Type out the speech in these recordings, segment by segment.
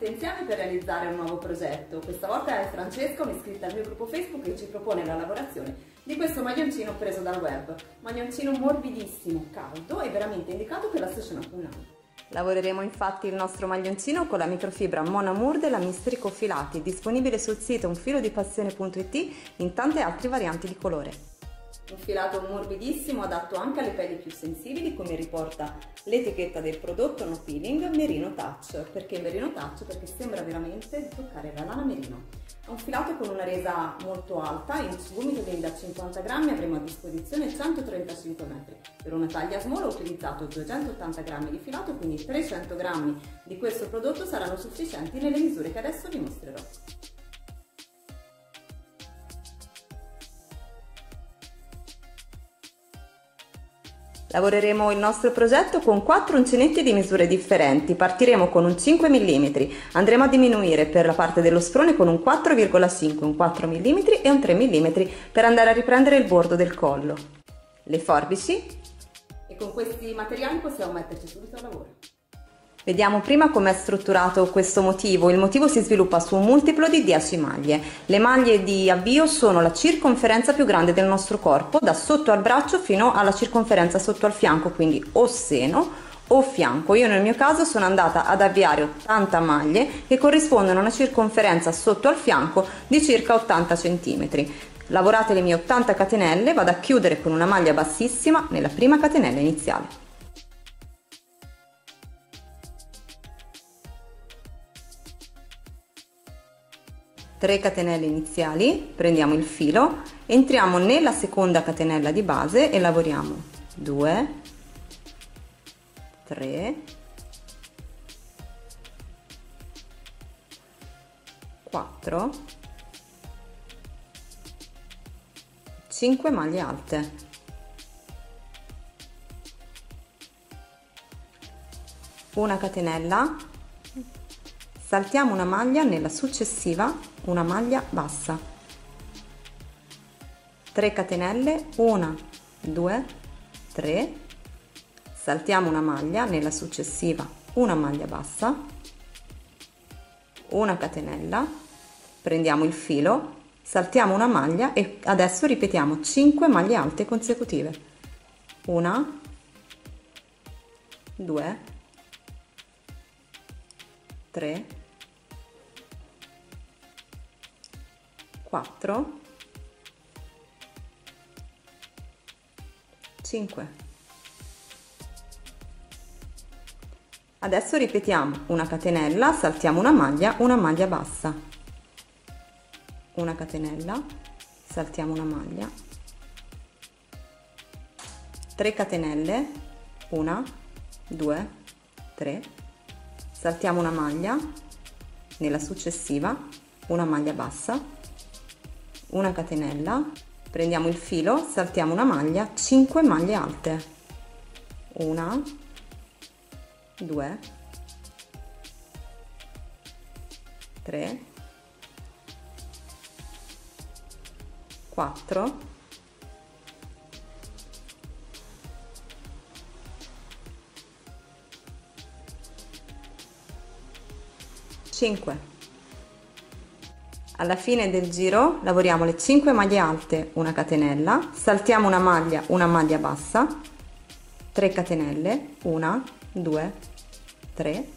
Nuovamente insieme per realizzare un nuovo progetto. Questa volta è Francesca, un'iscritta al mio gruppo Facebook che ci propone la lavorazione di questo maglioncino preso dal web. Maglioncino morbidissimo, caldo e veramente indicato per la stagione autunnale. Lavoreremo infatti il nostro maglioncino con la microfibra Mon Amour della Mystery Cofilati, disponibile sul sito unfilodipassione.it in tante altre varianti di colore. Un filato morbidissimo adatto anche alle pelli più sensibili come riporta l'etichetta del prodotto No Peeling Merino Touch. Perché Merino Touch? Perché sembra veramente di toccare la lana merino. È un filato con una resa molto alta, in subito quindi da 50 grammi avremo a disposizione 135 metri. Per una taglia small ho utilizzato 280 grammi di filato, quindi 300 grammi di questo prodotto saranno sufficienti nelle misure che adesso vi mostrerò. Lavoreremo il nostro progetto con quattro uncinetti di misure differenti. Partiremo con un 5 mm, andremo a diminuire per la parte dello sprone con un 4,5, un 4 mm e un 3 mm per andare a riprendere il bordo del collo. Le forbici e con questi materiali possiamo metterci subito al lavoro. Vediamo prima com'è strutturato questo motivo. Il motivo si sviluppa su un multiplo di 10 maglie. Le maglie di avvio sono la circonferenza più grande del nostro corpo, da sotto al braccio fino alla circonferenza sotto al fianco, quindi o seno o fianco. Io nel mio caso sono andata ad avviare 80 maglie che corrispondono a una circonferenza sotto al fianco di circa 80 cm. Lavorate le mie 80 catenelle, vado a chiudere con una maglia bassissima nella prima catenella iniziale. 3 catenelle iniziali, prendiamo il filo, entriamo nella seconda catenella di base e lavoriamo 2, 3, 4, 5 maglie alte. Una catenella, saltiamo una maglia nella successiva una maglia bassa. 3 catenelle 1 2 3 saltiamo una maglia nella successiva una maglia bassa. Una catenella prendiamo il filo saltiamo una maglia e adesso ripetiamo 5 maglie alte consecutive. Una 2 3 4 5 adesso ripetiamo. Una catenella saltiamo una maglia una maglia bassa. Una catenella saltiamo una maglia. 3 catenelle 1 2 3 saltiamo una maglia. Nella successiva una maglia bassa una catenella prendiamo il filo saltiamo una maglia 5 maglie alte. Una 2 3 4 5 alla fine del giro lavoriamo le 5 maglie alte, una catenella, saltiamo una maglia, una maglia bassa, 3 catenelle, 1, 2, 3,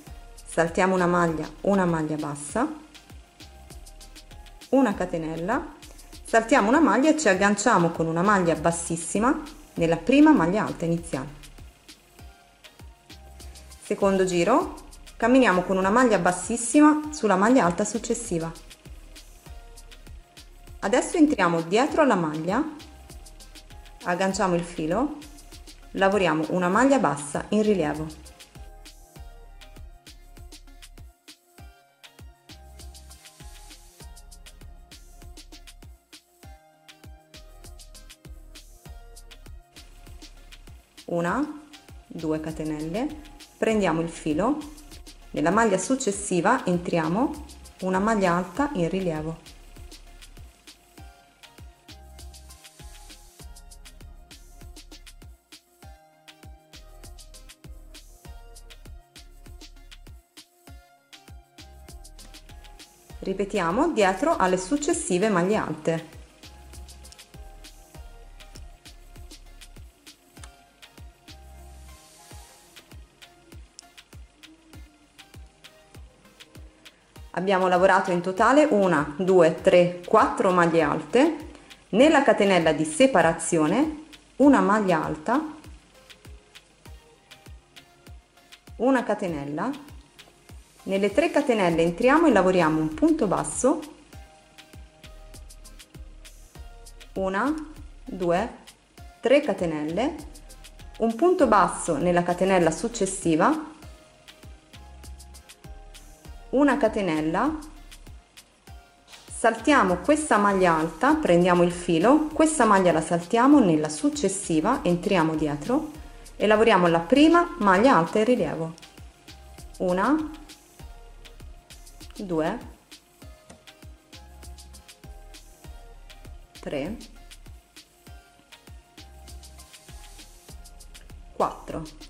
saltiamo una maglia, una maglia bassa, una catenella, saltiamo una maglia e ci agganciamo con una maglia bassissima nella prima maglia alta iniziale. Secondo giro, camminiamo con una maglia bassissima sulla maglia alta successiva. Adesso entriamo dietro alla maglia, agganciamo il filo, lavoriamo una maglia bassa in rilievo. Una, due catenelle, prendiamo il filo, nella maglia successiva entriamo una maglia alta in rilievo. Ripetiamo dietro alle successive maglie alte. Abbiamo lavorato in totale una, due, tre, quattro maglie alte. Nella catenella di separazione una maglia alta, una catenella nelle tre catenelle entriamo e lavoriamo un punto basso, una, due, tre catenelle, un punto basso nella catenella successiva, una catenella, saltiamo questa maglia alta, prendiamo il filo, questa maglia la saltiamo nella successiva, entriamo dietro e lavoriamo la prima maglia alta in rilievo. Una, 2 3 4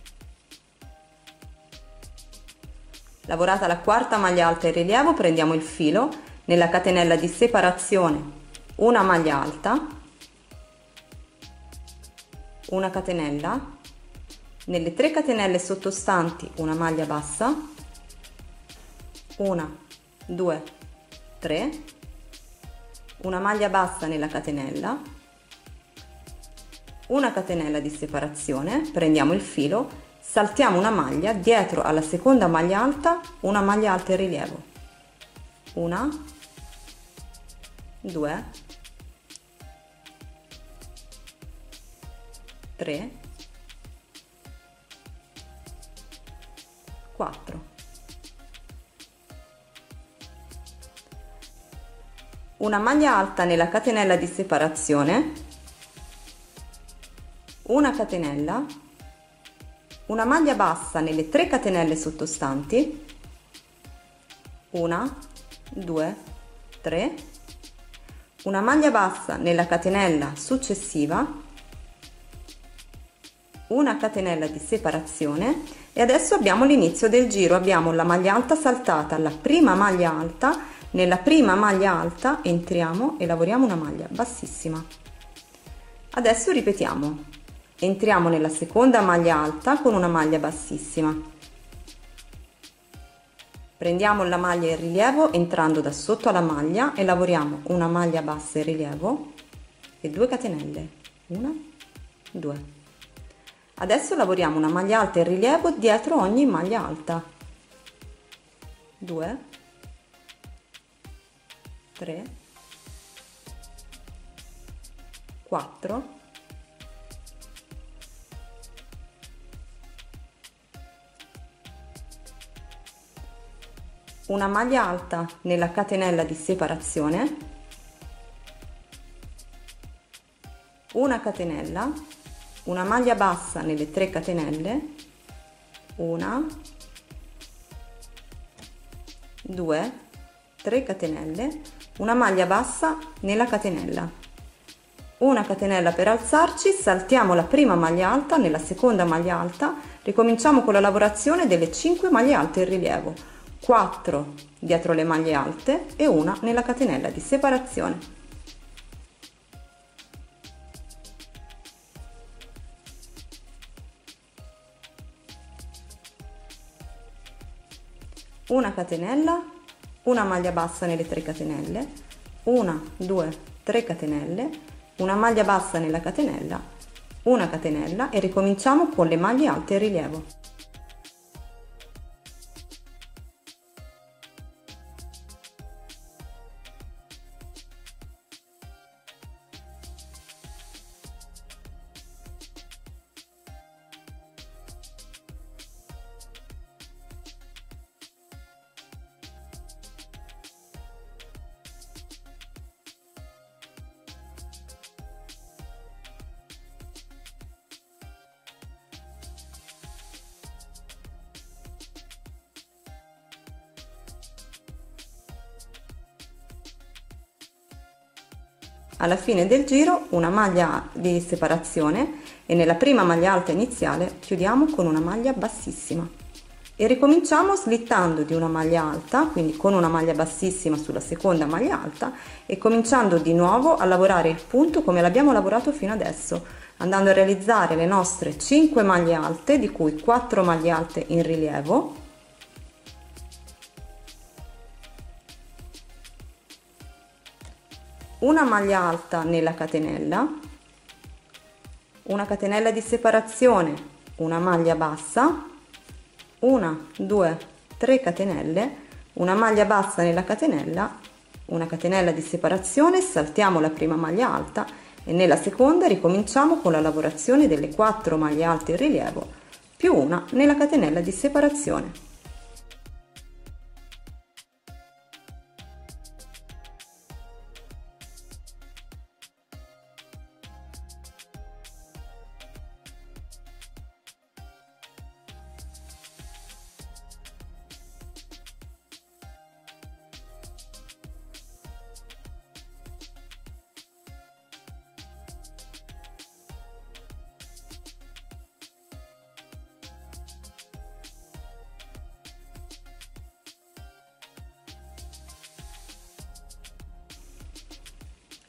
lavorata la quarta maglia alta in rilievo prendiamo il filo. Nella catenella di separazione una maglia alta. Una catenella. Nelle tre catenelle sottostanti una maglia bassa. Una 2 3 una maglia bassa nella catenella una catenella di separazione prendiamo il filo saltiamo una maglia dietro alla seconda maglia alta una maglia alta in rilievo. Una 2 3 4 una maglia alta nella catenella di separazione, una catenella, una maglia bassa nelle tre catenelle sottostanti, una, due, tre, una maglia bassa nella catenella successiva, una catenella di separazione e adesso abbiamo l'inizio del giro, abbiamo la maglia alta saltata, la prima maglia alta nella prima maglia alta entriamo e lavoriamo una maglia bassissima. Adesso ripetiamo. Entriamo nella seconda maglia alta con una maglia bassissima. Prendiamo la maglia in rilievo entrando da sotto alla maglia e lavoriamo una maglia bassa in rilievo e due catenelle. Una, due. Adesso lavoriamo una maglia alta in rilievo dietro ogni maglia alta. 2 3 4 una maglia alta nella catenella di separazione una catenella una maglia bassa nelle tre catenelle una 2 3 catenelle una maglia bassa nella catenella. Una catenella per alzarci saltiamo la prima maglia alta nella seconda maglia alta ricominciamo con la lavorazione delle 5 maglie alte in rilievo 4 dietro le maglie alte e una nella catenella di separazione. Una catenella una maglia bassa nelle 3 catenelle, una, due, tre catenelle, una maglia bassa nella catenella, una catenella e ricominciamo con le maglie alte in rilievo. Alla fine del giro una maglia di separazione e nella prima maglia alta iniziale chiudiamo con una maglia bassissima. E ricominciamo slittando di una maglia alta, quindi con una maglia bassissima sulla seconda maglia alta e cominciando di nuovo a lavorare il punto come l'abbiamo lavorato fino adesso, andando a realizzare le nostre 5 maglie alte, di cui 4 maglie alte in rilievo, una maglia alta nella catenella, una catenella di separazione, una maglia bassa, una, due, tre catenelle, una maglia bassa nella catenella, una catenella di separazione, saltiamo la prima maglia alta e nella seconda ricominciamo con la lavorazione delle quattro maglie alte in rilievo più una nella catenella di separazione.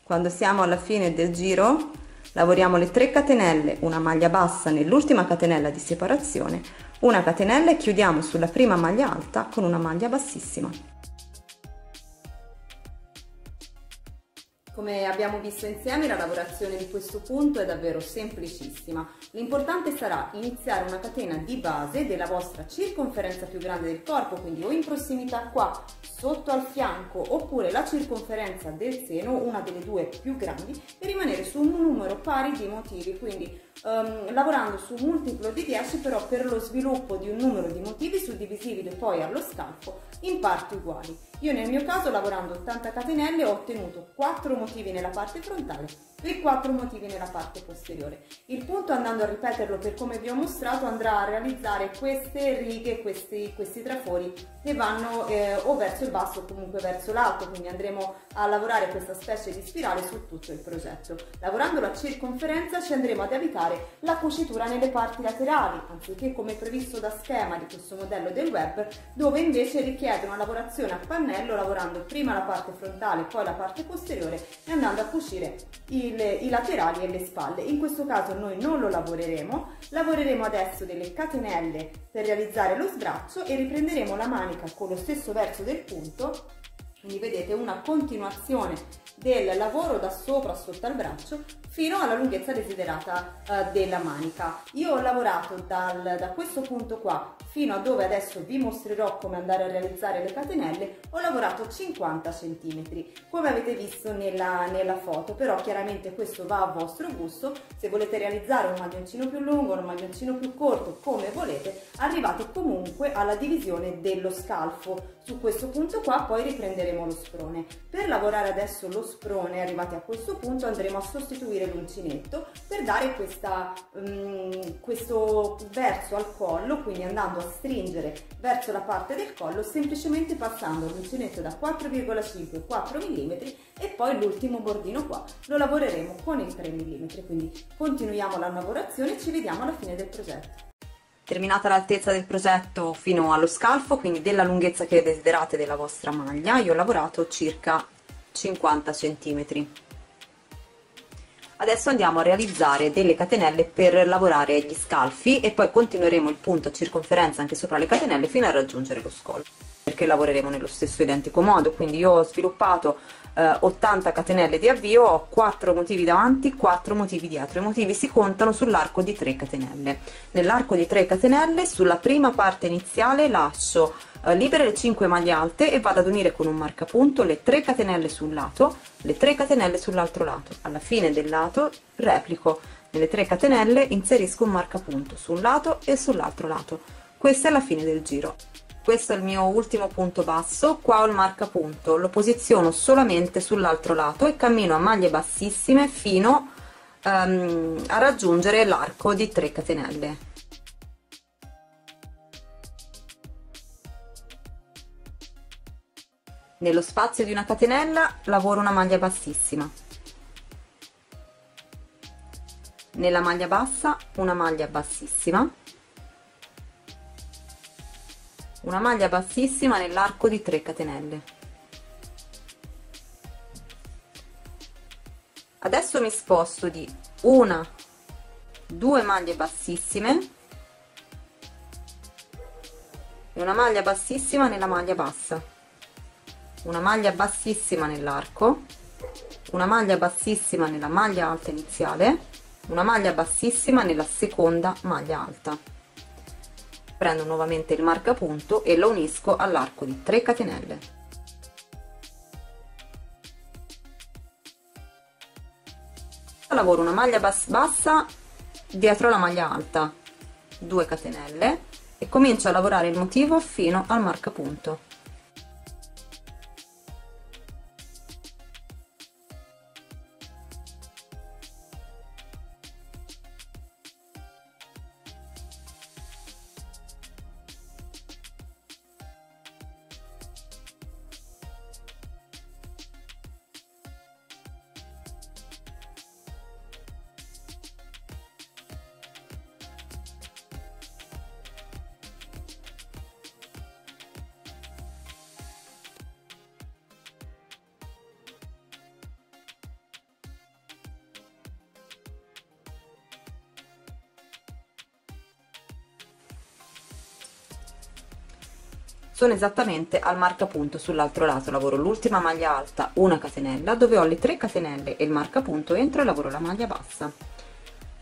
Quando siamo alla fine del giro lavoriamo le 3 catenelle, una maglia bassa nell'ultima catenella di separazione, una catenella e chiudiamo sulla prima maglia alta con una maglia bassissima. Come abbiamo visto insieme la lavorazione di questo punto è davvero semplicissima. L'importante sarà iniziare una catena di base della vostra circonferenza più grande del corpo, quindi o in prossimità qua, sotto al fianco, oppure la circonferenza del seno, una delle due più grandi, e rimanere su un numero pari di motivi, quindi um, lavorando su un multiplo di 10 però per lo sviluppo di un numero di motivi suddivisibile poi allo scalfo in parti uguali. Io nel mio caso lavorando 80 catenelle ho ottenuto 4 motivi nella parte frontale e 4 motivi nella parte posteriore. Il punto andando a ripeterlo per come vi ho mostrato andrà a realizzare queste righe, questi, questi trafori che vanno eh, o verso il basso o comunque verso l'alto, quindi andremo a lavorare questa specie di spirale su tutto il progetto. Lavorando la circonferenza ci andremo ad evitare la cucitura nelle parti laterali, anziché come previsto da schema di questo modello del web, dove invece richiede una lavorazione a pannello lavorando prima la parte frontale, poi la parte posteriore e andando a cucire il, i laterali e le spalle. In questo caso noi non lo lavoreremo, lavoreremo adesso delle catenelle per realizzare lo sbraccio e riprenderemo la manica con lo stesso verso del punto quindi vedete una continuazione del lavoro da sopra sotto al braccio fino alla lunghezza desiderata uh, della manica. Io ho lavorato dal, da questo punto qua fino a dove adesso vi mostrerò come andare a realizzare le catenelle, ho lavorato 50 cm, come avete visto nella, nella foto, però chiaramente questo va a vostro gusto, se volete realizzare un maglioncino più lungo, un maglioncino più corto, come volete, arrivate comunque alla divisione dello scalfo. Su questo punto qua poi riprenderemo lo sprone. Per lavorare adesso lo sprone, arrivati a questo punto, andremo a sostituire l'uncinetto per dare questa, um, questo verso al collo, quindi andando a stringere verso la parte del collo, semplicemente passando l'uncinetto da 4,5 a 4 mm e poi l'ultimo bordino qua lo lavoreremo con il 3 mm, quindi continuiamo la lavorazione e ci vediamo alla fine del progetto. Terminata l'altezza del progetto fino allo scalfo, quindi della lunghezza che desiderate della vostra maglia, io ho lavorato circa 50 centimetri. Adesso andiamo a realizzare delle catenelle per lavorare gli scalfi e poi continueremo il punto a circonferenza anche sopra le catenelle fino a raggiungere lo scollo perché lavoreremo nello stesso identico modo quindi io ho sviluppato eh, 80 catenelle di avvio ho 4 motivi davanti 4 motivi dietro i motivi si contano sull'arco di 3 catenelle nell'arco di 3 catenelle sulla prima parte iniziale lascio eh, libere le 5 maglie alte e vado ad unire con un marcapunto le 3 catenelle sul lato, le 3 catenelle sull'altro lato. Alla fine del lato replico nelle 3 catenelle, inserisco un marcapunto sul lato e sull'altro lato. Questa è la fine del giro. Questo è il mio ultimo punto basso, qua ho il marcapunto, lo posiziono solamente sull'altro lato e cammino a maglie bassissime fino um, a raggiungere l'arco di 3 catenelle. Nello spazio di una catenella lavoro una maglia bassissima. Nella maglia bassa una maglia bassissima. Una maglia bassissima nell'arco di 3 catenelle. Adesso mi sposto di una due maglie bassissime e una maglia bassissima nella maglia bassa. Una maglia bassissima nell'arco una maglia bassissima nella maglia alta iniziale una maglia bassissima nella seconda maglia alta prendo nuovamente il marcapunto e lo unisco all'arco di 3 catenelle. Lavoro una maglia bassa, bassa dietro la maglia alta 2 catenelle e comincio a lavorare il motivo fino al marcapunto sono esattamente al marcapunto sull'altro lato. Lavoro l'ultima maglia alta una catenella dove ho le 3 catenelle e il marcapunto. Entro e lavoro la maglia bassa.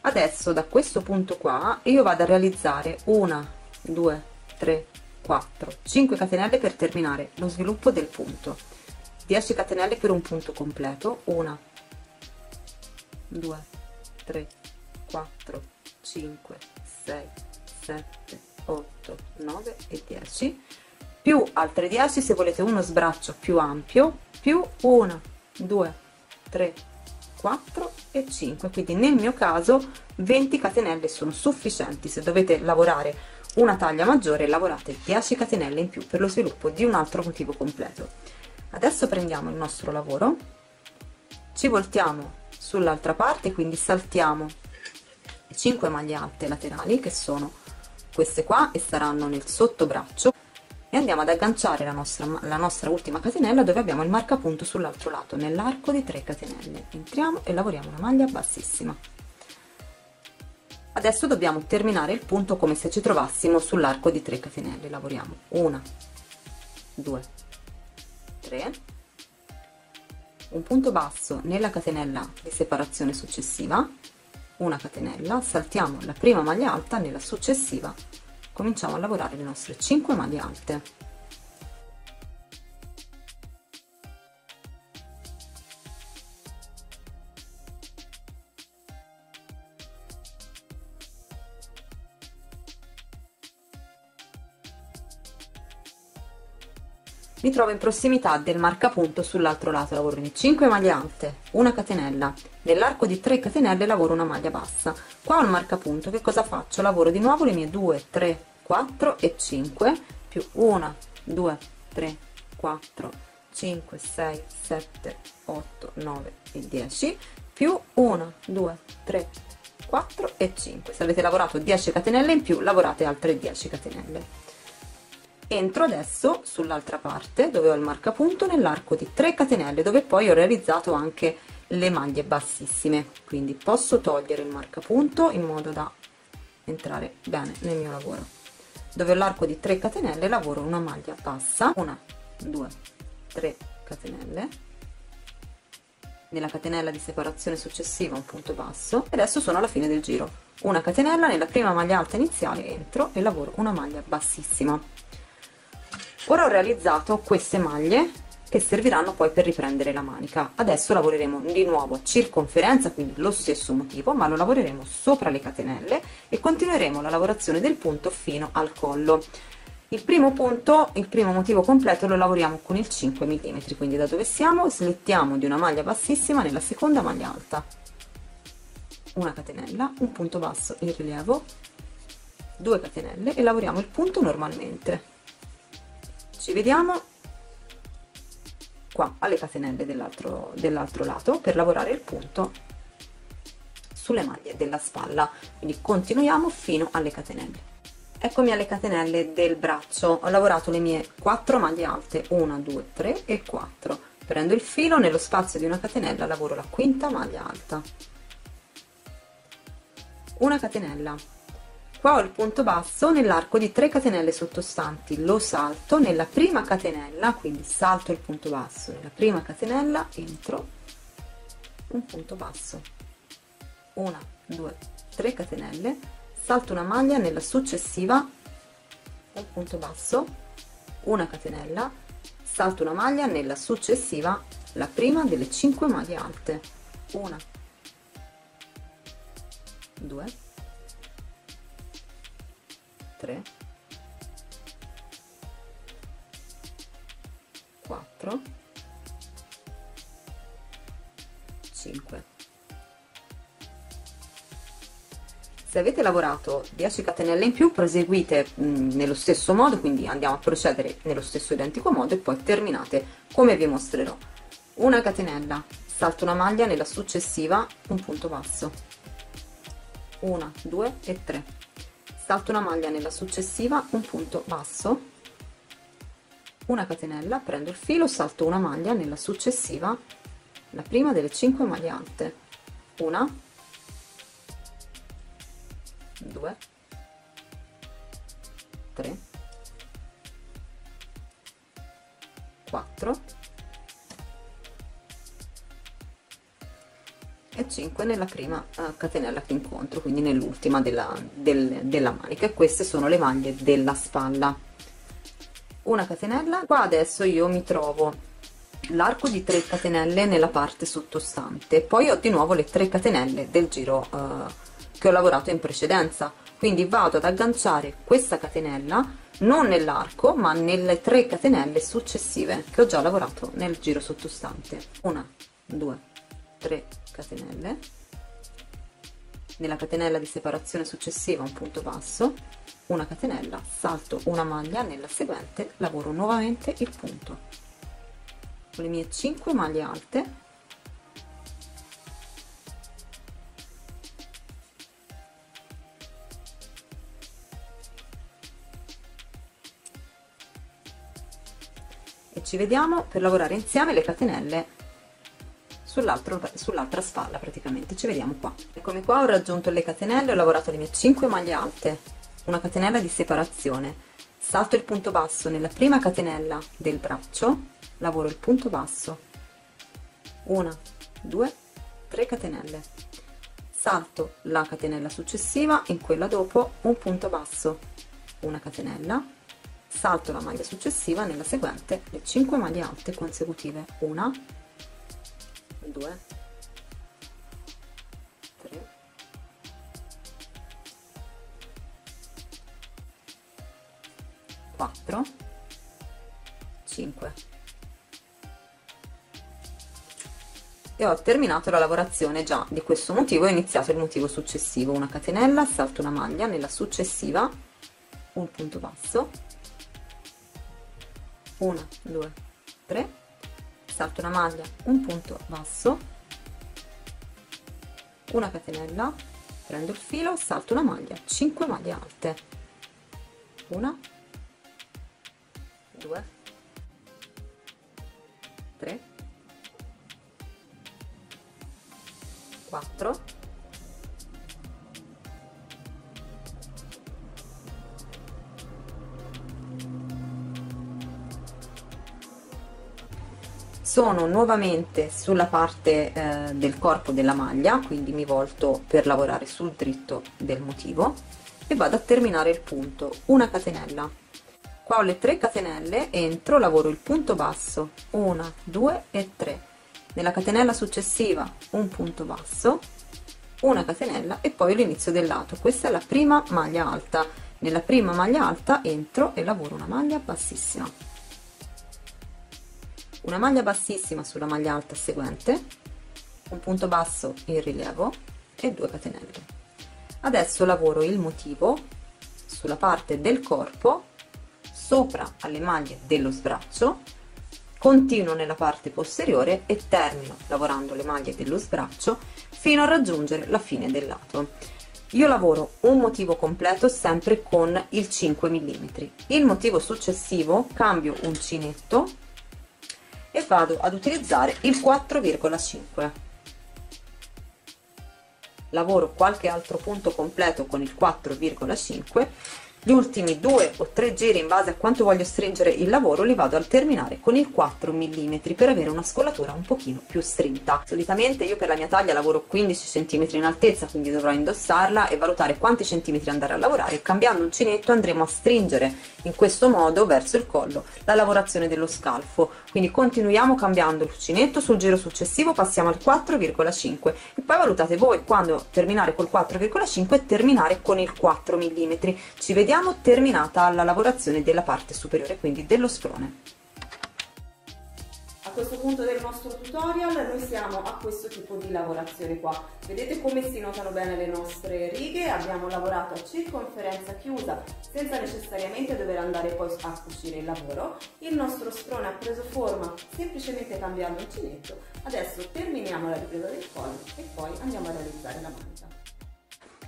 Adesso da questo punto qua io vado a realizzare una 2 3 4 5 catenelle per terminare lo sviluppo del punto. 10 catenelle per un punto completo 1 2 3 4 5 6 7 8 9 e 10 più altre 10 se volete uno sbraccio più ampio più 1 2 3 4 e 5 quindi nel mio caso 20 catenelle sono sufficienti. Se dovete lavorare una taglia maggiore lavorate 10 catenelle in più per lo sviluppo di un altro motivo completo. Adesso prendiamo il nostro lavoro. Ci voltiamo sull'altra parte quindi saltiamo 5 maglie alte laterali che sono queste qua e saranno nel sottobraccio e andiamo ad agganciare la nostra, la nostra ultima catenella dove abbiamo il marcapunto sull'altro lato nell'arco di 3 catenelle entriamo e lavoriamo una maglia bassissima. Adesso dobbiamo terminare il punto come se ci trovassimo sull'arco di 3 catenelle lavoriamo 1 2 3 un punto basso nella catenella di separazione successiva. Una catenella saltiamo la prima maglia alta nella successiva cominciamo a lavorare le nostre 5 maglie alte. Mi trovo in prossimità del marcapunto sull'altro lato lavoro le 5 maglie alte una catenella. Nell'arco di 3 catenelle lavoro una maglia bassa. Qua al marcapunto che cosa faccio? Lavoro di nuovo le mie 2 3 4 e 5 più 1 2 3 4 5 6 7 8 9 e 10 più 1 2 3 4 e 5 se avete lavorato 10 catenelle in più lavorate altre 10 catenelle. Entro adesso sull'altra parte dove ho il marcapunto nell'arco di 3 catenelle dove poi ho realizzato anche le maglie bassissime. Quindi posso togliere il marcapunto in modo da entrare bene nel mio lavoro dove ho l'arco di 3 catenelle lavoro una maglia bassa. Una 2 3 catenelle. Nella catenella di separazione successiva un punto basso. E adesso sono alla fine del giro. Una catenella nella prima maglia alta iniziale entro e lavoro una maglia bassissima. Ora ho realizzato queste maglie che serviranno poi per riprendere la manica. Adesso lavoreremo di nuovo a circonferenza quindi lo stesso motivo ma lo lavoreremo sopra le catenelle e continueremo la lavorazione del punto fino al collo. Il primo punto il primo motivo completo lo lavoriamo con il 5 mm quindi da dove siamo? Slittiamo di una maglia bassissima nella seconda maglia alta. Una catenella un punto basso in rilievo 2 catenelle e lavoriamo il punto normalmente. Ci vediamo qua alle catenelle dell'altro dell'altro lato per lavorare il punto sulle maglie della spalla. Quindi continuiamo fino alle catenelle. Eccomi alle catenelle del braccio. Ho lavorato le mie 4 maglie alte 1 2 3 e 4 prendo il filo nello spazio di una catenella lavoro la quinta maglia alta. Una catenella qua ho il punto basso nell'arco di 3 catenelle sottostanti lo salto nella prima catenella quindi salto il punto basso nella prima catenella entro un punto basso. 1 2 3 catenelle salto una maglia nella successiva dal punto basso una catenella salto una maglia nella successiva la prima delle 5 maglie alte. Una 2 3 4 5 se avete lavorato 10 catenelle in più proseguite mh, mm, nello stesso modo quindi andiamo a procedere nello stesso identico modo e poi terminate come vi mostrerò. Una catenella salto una maglia nella successiva un punto basso. 1 2 e 3 salto una maglia nella successiva un punto basso. Una catenella prendo il filo salto una maglia nella successiva la prima delle 5 maglie alte. Una. 2 3 4 e 5 nella prima uh, catenella che incontro quindi nell'ultima della, del, della manica. Queste sono le maglie della spalla. Una catenella. Qua adesso io mi trovo l'arco di 3 catenelle nella parte sottostante. Poi ho di nuovo le 3 catenelle del giro uh, che ho lavorato in precedenza. Quindi vado ad agganciare questa catenella non nell'arco ma nelle tre catenelle successive che ho già lavorato nel giro sottostante. Una due tre catenelle. Nella catenella di separazione successiva un punto basso una catenella salto una maglia nella seguente lavoro nuovamente il punto. Con le mie 5 maglie alte ci vediamo per lavorare insieme le catenelle sull'altra spalla praticamente. Ci vediamo qua. Eccomi qua ho raggiunto le catenelle ho lavorato le mie 5 maglie alte. Una catenella di separazione. Salto il punto basso nella prima catenella del braccio lavoro il punto basso. Una due tre catenelle. Salto la catenella successiva in quella dopo un punto basso una catenella. Salto la maglia successiva nella seguente le 5 maglie alte consecutive. 1 2 3 4 5 e ho terminato la lavorazione già di questo motivo ho iniziato il motivo successivo una catenella salto una maglia nella successiva un punto basso. 1 2 3 salto una maglia un punto basso una catenella prendo il filo salto una maglia 5 maglie alte. 1 2 3 4 sono nuovamente sulla parte eh, del corpo della maglia quindi mi volto per lavorare sul dritto del motivo e vado a terminare il punto una catenella. Qua ho le 3 catenelle entro lavoro il punto basso 1 2 e 3 nella catenella successiva un punto basso una catenella e poi l'inizio del lato. Questa è la prima maglia alta. Nella prima maglia alta entro e lavoro una maglia bassissima una maglia bassissima sulla maglia alta seguente un punto basso in rilievo e 2 catenelle adesso lavoro il motivo sulla parte del corpo sopra alle maglie dello sbraccio continuo nella parte posteriore e termino lavorando le maglie dello sbraccio fino a raggiungere la fine del lato. Io lavoro un motivo completo sempre con il 5 mm il motivo successivo cambio uncinetto e vado ad utilizzare il 4,5 lavoro qualche altro punto completo con il 4,5 gli ultimi due o tre giri in base a quanto voglio stringere il lavoro li vado a terminare con il 4 mm per avere una scollatura un pochino più strinta solitamente io per la mia taglia lavoro 15 cm in altezza quindi dovrò indossarla e valutare quanti centimetri andare a lavorare. Cambiando uncinetto andremo a stringere in questo modo verso il collo la lavorazione dello scalfo. Quindi continuiamo cambiando l'uncinetto sul giro successivo passiamo al 4,5 e poi valutate voi quando terminare col 4,5 e terminare con il 4 mm ci vediamo vediamo terminata la lavorazione della parte superiore, quindi dello sprone. A questo punto del nostro tutorial noi siamo a questo tipo di lavorazione qua. Vedete come si notano bene le nostre righe? Abbiamo lavorato a circonferenza chiusa senza necessariamente dover andare poi a cucire il lavoro. Il nostro sprone ha preso forma semplicemente cambiando uncinetto. Adesso terminiamo la ripresa del collo e poi andiamo a realizzare la manica.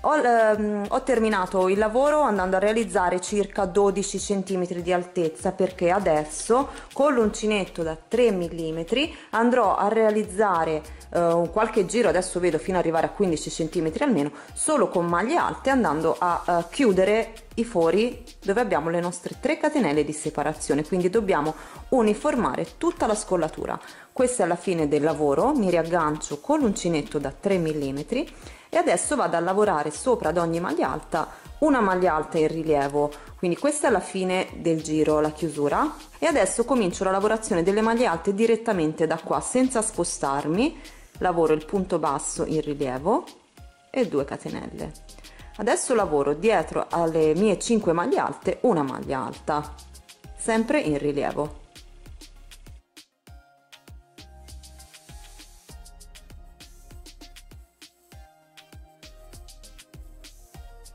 Ho, ehm, ho, terminato il lavoro andando a realizzare circa 12 cm di altezza perché adesso con l'uncinetto da 3 mm andrò a realizzare eh, qualche giro adesso vedo fino ad arrivare a 15 cm almeno solo con maglie alte andando a, eh, chiudere i fori dove abbiamo le nostre 3 catenelle di separazione. Quindi dobbiamo uniformare tutta la scollatura. Questa è la fine del lavoro mi riaggancio con l'uncinetto da 3 mm e adesso vado a lavorare sopra ad ogni maglia alta una maglia alta in rilievo. Quindi questa è la fine del giro la chiusura. E adesso comincio la lavorazione delle maglie alte direttamente da qua senza spostarmi. Lavoro il punto basso in rilievo e 2 catenelle. Adesso lavoro dietro alle mie 5 maglie alte una maglia alta sempre in rilievo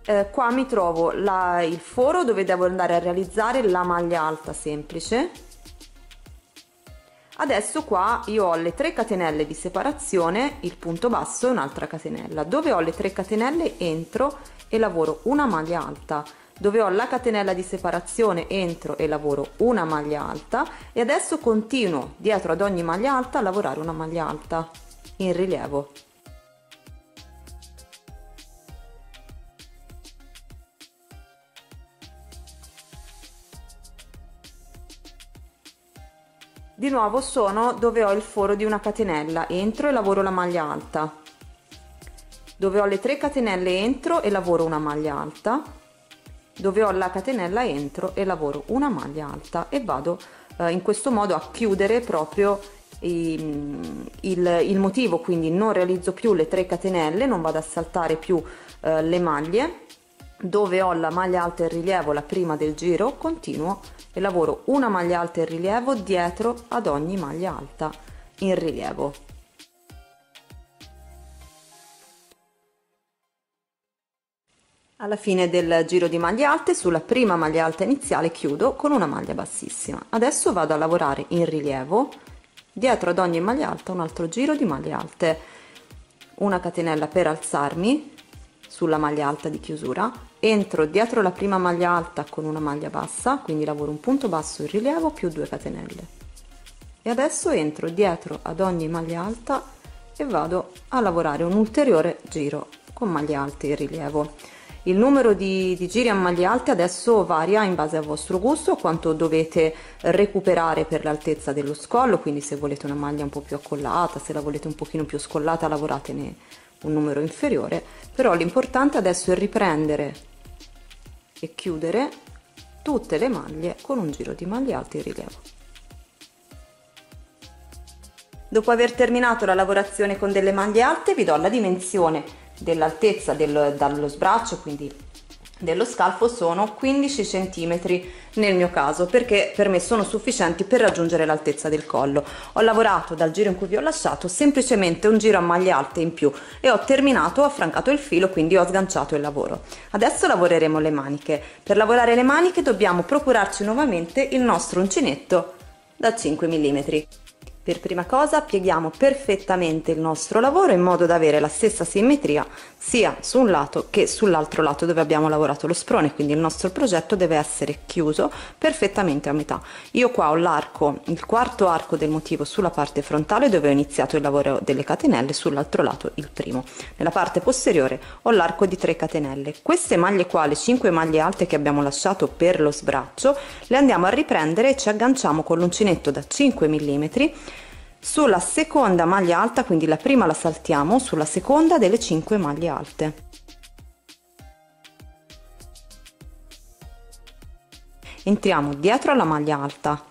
eh, qua mi trovo la, il foro dove devo andare a realizzare la maglia alta semplice. Adesso qua io ho le 3 catenelle di separazione il punto basso e un'altra catenella. Dove ho le 3 catenelle entro e lavoro una maglia alta. Dove ho la catenella di separazione entro e lavoro una maglia alta. E adesso continuo dietro ad ogni maglia alta a lavorare una maglia alta in rilievo di nuovo sono dove ho il foro di una catenella entro e lavoro la maglia alta. Dove ho le 3 catenelle entro e lavoro una maglia alta. Dove ho la catenella entro e lavoro una maglia alta. E vado eh, in questo modo a chiudere proprio il, il, il, motivo quindi non realizzo più le 3 catenelle non vado a saltare più eh, le maglie dove ho la maglia alta in rilievo la prima del giro continuo e lavoro una maglia alta in rilievo dietro ad ogni maglia alta in rilievo. Alla fine del giro di maglie alte sulla prima maglia alta iniziale chiudo con una maglia bassissima. Adesso vado a lavorare in rilievo. Dietro ad ogni maglia alta un altro giro di maglie alte. Una catenella per alzarmi sulla maglia alta di chiusura. Entro dietro la prima maglia alta con una maglia bassa quindi lavoro un punto basso in rilievo più 2 catenelle. E adesso entro dietro ad ogni maglia alta e vado a lavorare un ulteriore giro con maglie alte in rilievo. Il numero di, di giri a maglie alte adesso varia in base al vostro gusto quanto dovete recuperare per l'altezza dello scollo quindi se volete una maglia un po' più accollata se la volete un pochino più scollata lavoratene un numero inferiore però l'importante adesso è riprendere e chiudere tutte le maglie con un giro di maglie alte in rilievo. Dopo aver terminato la lavorazione con delle maglie alte vi do la dimensione dell'altezza del, dallo sbraccio quindi dello scalfo sono 15 cm nel mio caso perché per me sono sufficienti per raggiungere l'altezza del collo. Ho lavorato dal giro in cui vi ho lasciato semplicemente un giro a maglie alte in più e ho terminato ho affrancato il filo quindi ho sganciato il lavoro. Adesso lavoreremo le maniche. Per lavorare le maniche dobbiamo procurarci nuovamente il nostro uncinetto da 5 mm Per prima cosa pieghiamo perfettamente il nostro lavoro in modo da avere la stessa simmetria sia su un lato che sull'altro lato dove abbiamo lavorato lo sprone, quindi il nostro progetto deve essere chiuso perfettamente a metà. Io qua ho l'arco, il quarto arco del motivo sulla parte frontale dove ho iniziato il lavoro delle catenelle, sull'altro lato il primo. Nella parte posteriore ho l'arco di 3 catenelle. Queste maglie qua, le 5 maglie alte che abbiamo lasciato per lo sbraccio, le andiamo a riprendere e ci agganciamo con l'uncinetto da 5 mm sulla seconda maglia alta quindi la prima la saltiamo sulla seconda delle 5 maglie alte. Entriamo dietro alla maglia alta.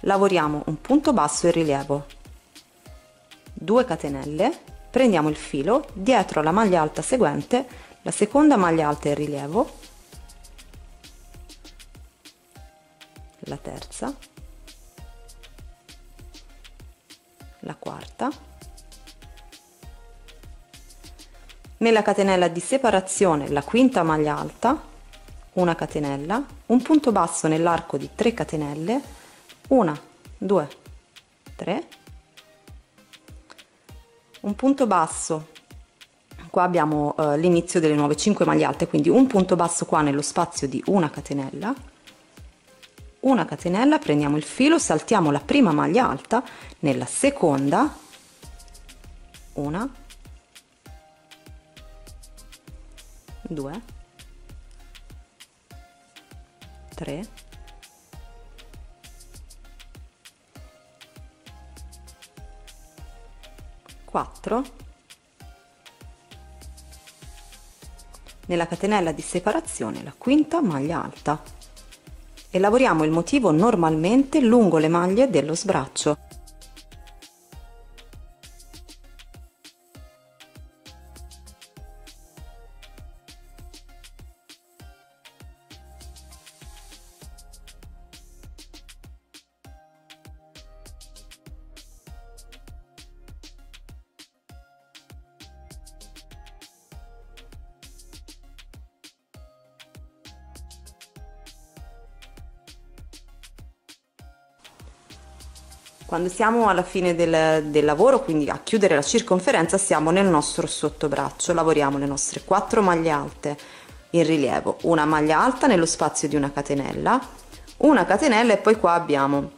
Lavoriamo un punto basso in rilievo. 2 catenelle. Prendiamo il filo dietro alla maglia alta seguente la seconda maglia alta in rilievo. La terza la quarta. Nella catenella di separazione la quinta maglia alta una catenella un punto basso nell'arco di 3 catenelle una 2 3 un punto basso qua abbiamo eh, l'inizio delle nuove 5 maglie alte quindi un punto basso qua nello spazio di una catenella una catenella prendiamo il filo saltiamo la prima maglia alta nella seconda una due tre quattro. Nella catenella di separazione la quinta maglia alta lavoriamo il motivo normalmente lungo le maglie dello sbraccio Quando siamo alla fine del, del, lavoro, quindi a chiudere la circonferenza, siamo nel nostro sottobraccio, lavoriamo le nostre quattro maglie alte in rilievo, una maglia alta nello spazio di una catenella, una catenella e poi qua abbiamo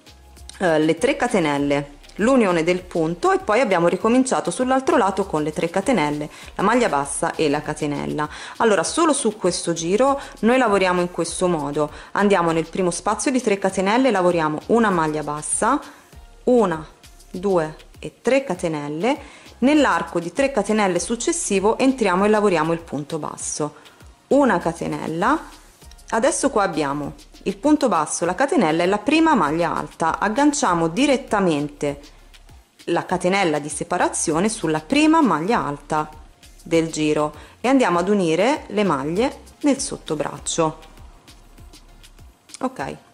eh, le tre catenelle, l'unione del punto e poi abbiamo ricominciato sull'altro lato con le tre catenelle, la maglia bassa e la catenella. Allora solo su questo giro noi lavoriamo in questo modo, andiamo nel primo spazio di 3 catenelle, lavoriamo una maglia bassa, una 2 e 3 catenelle. Nell'arco di 3 catenelle successivo entriamo e lavoriamo il punto basso. Una catenella. Adesso qua abbiamo il punto basso la catenella e la prima maglia alta. Agganciamo direttamente la catenella di separazione sulla prima maglia alta del giro e andiamo ad unire le maglie nel sottobraccio. Ok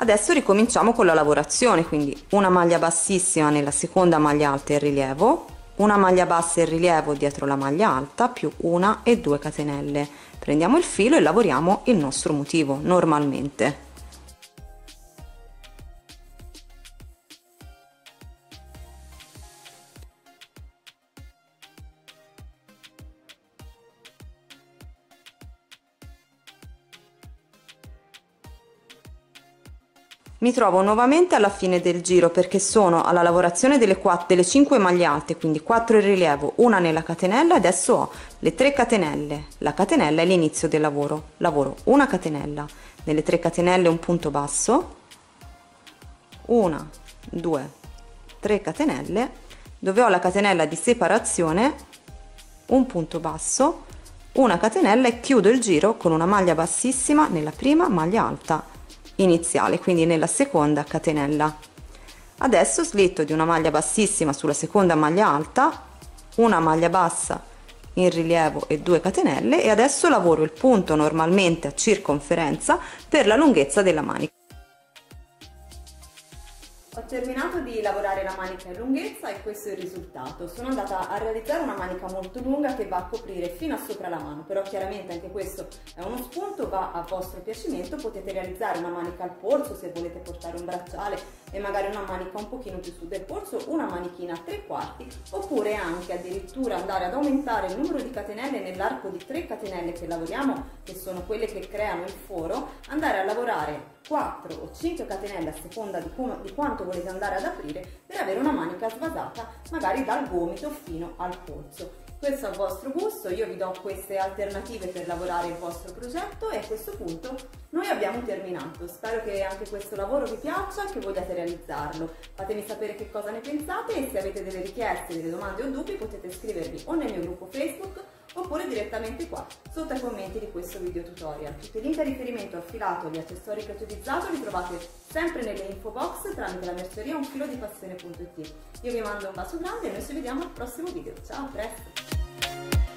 Adesso ricominciamo con la lavorazione, quindi una maglia bassissima nella seconda maglia alta in rilievo, una maglia bassa in rilievo dietro la maglia alta più una e due catenelle. Prendiamo il filo e lavoriamo il nostro motivo normalmente. Mi trovo nuovamente alla fine del giro perché sono alla lavorazione delle, 4, delle 5 maglie alte, quindi 4 in rilievo, una nella catenella, adesso ho le 3 catenelle, la catenella è l'inizio del lavoro, lavoro una catenella, nelle 3 catenelle un punto basso, una, due, 3 catenelle, dove ho la catenella di separazione, un punto basso, una catenella e chiudo il giro con una maglia bassissima nella prima maglia alta iniziale, quindi nella seconda catenella. Adesso slitto di una maglia bassissima sulla seconda maglia alta, una maglia bassa in rilievo e due catenelle e adesso lavoro il punto normalmente a circonferenza per la lunghezza della manica. Ho terminato di lavorare la manica in lunghezza e questo è il risultato. Sono andata a realizzare una manica molto lunga che va a coprire fino a sopra la mano, però chiaramente anche questo è uno spunto, va a vostro piacimento, potete realizzare una manica al polso se volete portare un bracciale e magari una manica un pochino più su del polso, una manichina a tre quarti, oppure anche addirittura andare ad aumentare il numero di catenelle nell'arco di tre catenelle che lavoriamo, che sono quelle che creano il foro, andare a lavorare 4 o 5 catenelle a seconda di, come, di, quanto volete andare ad aprire per avere una manica svasata magari dal gomito fino al polso. Questo a vostro gusto, io vi do queste alternative per lavorare il vostro progetto e a questo punto noi abbiamo terminato. Spero che anche questo lavoro vi piaccia e che vogliate realizzarlo. Fatemi sapere che cosa ne pensate e se avete delle richieste, delle domande o dubbi potete scrivervi o nel mio gruppo Facebook oppure direttamente qua, sotto ai commenti di questo video tutorial. Tutti i link a riferimento al filato e agli accessori che ho utilizzato li trovate sempre nelle info box tramite la merceria unfilodipassione.it. Io vi mando un bacio grande e noi ci vediamo al prossimo video. Ciao, a presto!